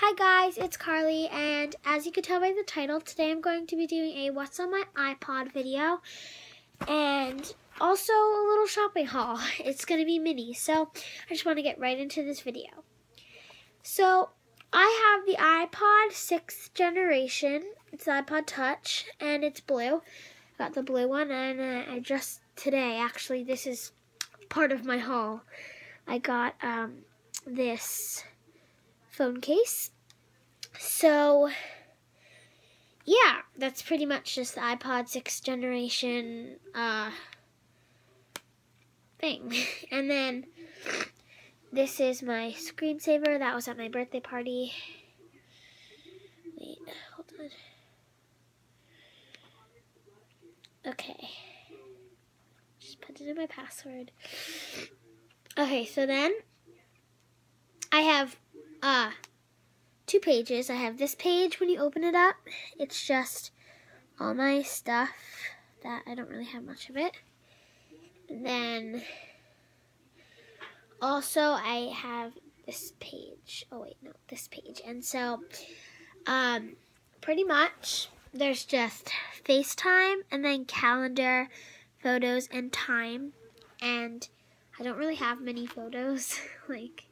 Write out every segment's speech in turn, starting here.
Hi guys, it's Carly, and as you can tell by the title, today I'm going to be doing a What's on My iPod video, and also a little shopping haul. It's going to be mini, so I just want to get right into this video. So, I have the iPod 6th generation. It's the iPod Touch, and it's blue. I got the blue one, and uh, I just today, actually, this is part of my haul. I got um, this phone case. So, yeah, that's pretty much just the iPod 6th generation uh, thing. and then this is my screensaver. That was at my birthday party. Wait, hold on. Okay. Just put it in my password. Okay, so then I have uh two pages. I have this page when you open it up. It's just all my stuff that I don't really have much of it. And then also I have this page. Oh wait, no, this page. And so um pretty much there's just FaceTime and then calendar, photos and time. And I don't really have many photos like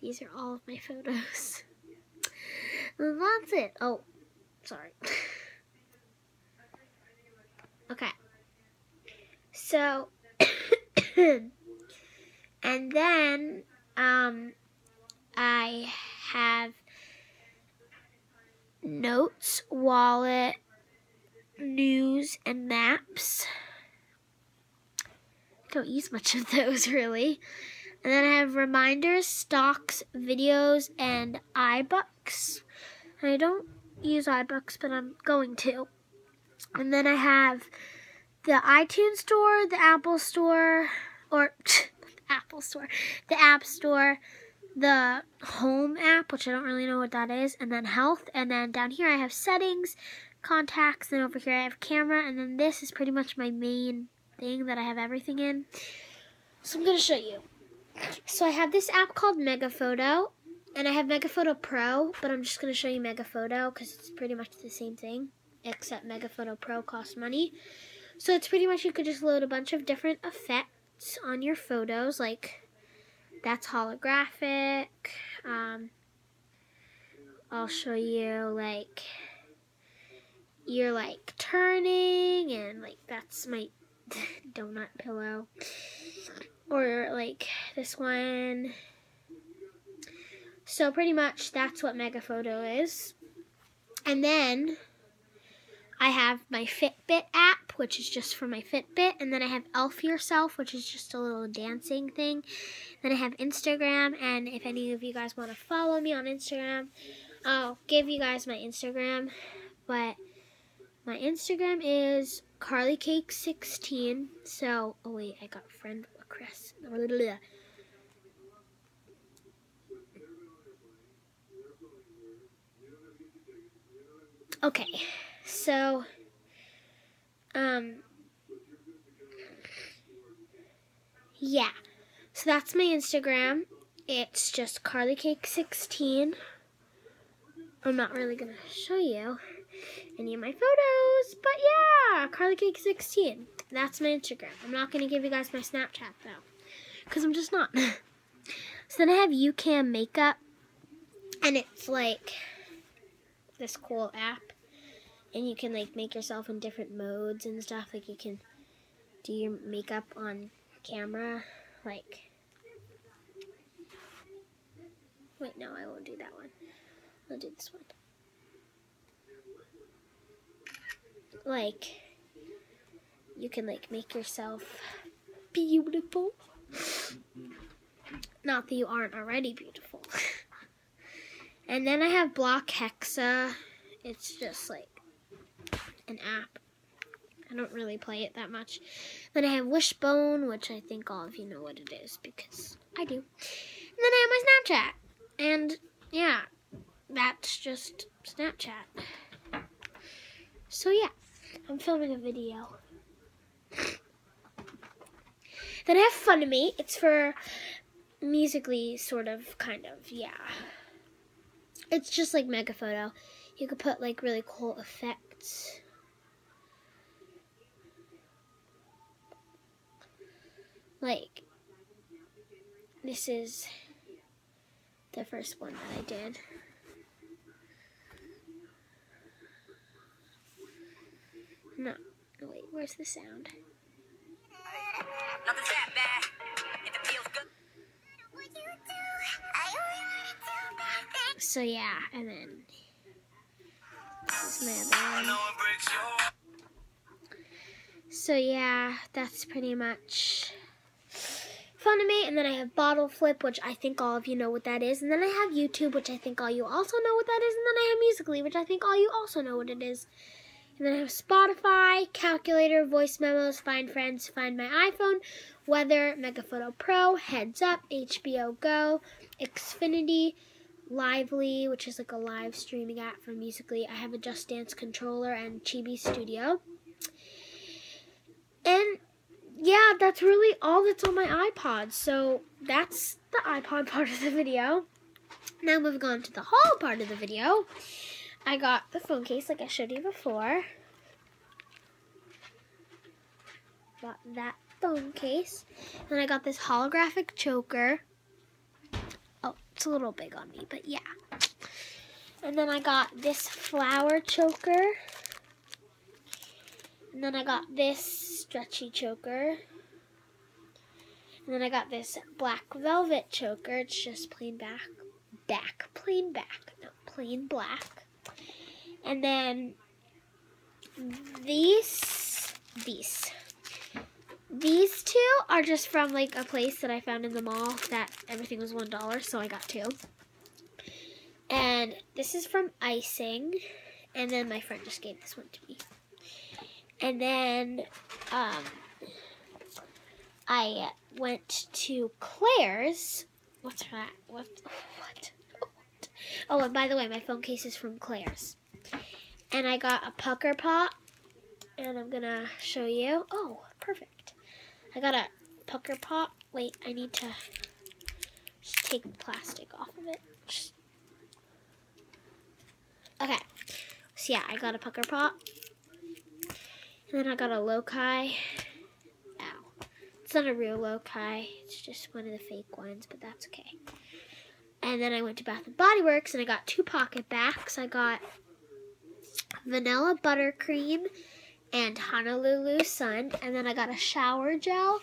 these are all of my photos. that's it. Oh, sorry. okay. So, and then, um, I have notes, wallet, news, and maps. Don't use much of those really. And then I have reminders, stocks, videos, and iBooks. I don't use iBooks, but I'm going to. And then I have the iTunes Store, the Apple Store, or Apple Store, the App Store, the Home app, which I don't really know what that is, and then Health. And then down here I have Settings, Contacts, and over here I have Camera, and then this is pretty much my main thing that I have everything in. So I'm going to show you. So I have this app called Megaphoto, and I have Megaphoto Pro, but I'm just going to show you Megaphoto because it's pretty much the same thing, except Megaphoto Pro costs money. So it's pretty much you could just load a bunch of different effects on your photos, like that's holographic. Um, I'll show you like you're like turning, and like that's my donut pillow or like this one. So pretty much that's what Megaphoto is. And then I have my Fitbit app, which is just for my Fitbit, and then I have Elf Yourself, which is just a little dancing thing. Then I have Instagram, and if any of you guys want to follow me on Instagram, I'll give you guys my Instagram. But my Instagram is CarlyCake16. So, oh wait, I got friend Chris. Okay, so, um, yeah. So that's my Instagram. It's just CarlyCake16. I'm not really going to show you any of my photos, but yeah, CarlyCake16. That's my Instagram. I'm not going to give you guys my Snapchat though, because I'm just not. so then I have YouCam Makeup, and it's like this cool app, and you can like make yourself in different modes and stuff. Like you can do your makeup on camera, like. Wait, no, I won't do that one. I'll do this one. Like you can like make yourself beautiful. Not that you aren't already beautiful. And then I have Block Hexa. It's just like an app. I don't really play it that much. Then I have Wishbone, which I think all of you know what it is because I do. And then I have my Snapchat. And yeah, that's just Snapchat. So yeah, I'm filming a video. Then I have Funimate. It's for musically, sort of, kind of, yeah. It's just like Megaphoto. You could put like really cool effects. Like, this is the first one that I did. No, wait, where's the sound? So yeah, and then this is my other one. So yeah, that's pretty much Funimate. And then I have bottle flip, which I think all of you know what that is. And then I have YouTube, which I think all you also know what that is. And then I have Musically, which I think all you also know what it is. And then I have Spotify, calculator, voice memos, find friends, find my iPhone, weather, Megaphoto Pro, Heads Up, HBO Go, Xfinity, Lively, which is like a live streaming app for Musically. I have a Just Dance controller and Chibi Studio. And yeah, that's really all that's on my iPod. So that's the iPod part of the video. Now moving on to the haul part of the video. I got the phone case like I showed you before. Got that phone case. And I got this holographic choker. It's a little big on me, but yeah. And then I got this flower choker. And then I got this stretchy choker. And then I got this black velvet choker. It's just plain back, back, plain back, no, plain black. And then these, these. These two are just from like a place that I found in the mall that everything was one dollar, so I got two. And this is from Icing, and then my friend just gave this one to me. And then um, I went to Claire's. What's that? What? What? what? Oh, and by the way, my phone case is from Claire's and I got a pucker pot and I'm gonna show you. Oh, perfect. I got a pucker pot. Wait, I need to take plastic off of it. Okay, so yeah, I got a pucker pot. And then I got a Lokai. Ow. It's not a real Lokai. It's just one of the fake ones, but that's okay. And then I went to Bath and Body Works and I got two PocketBacs. I got vanilla buttercream and Honolulu Sun. And then I got a shower gel,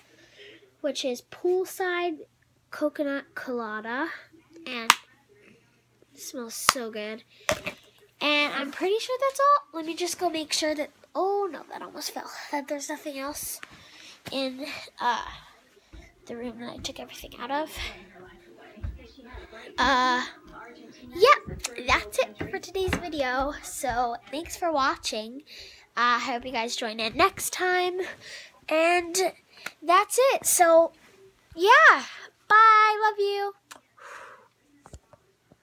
which is poolside coconut colada. And smells so good. And I'm pretty sure that's all. Let me just go make sure that, oh no, that almost fell. That there's nothing else in uh, the room that I took everything out of. Uh, yeah, that's it for today's video. So thanks for watching. I hope you guys join in next time. And that's it. So, yeah. Bye. Love you.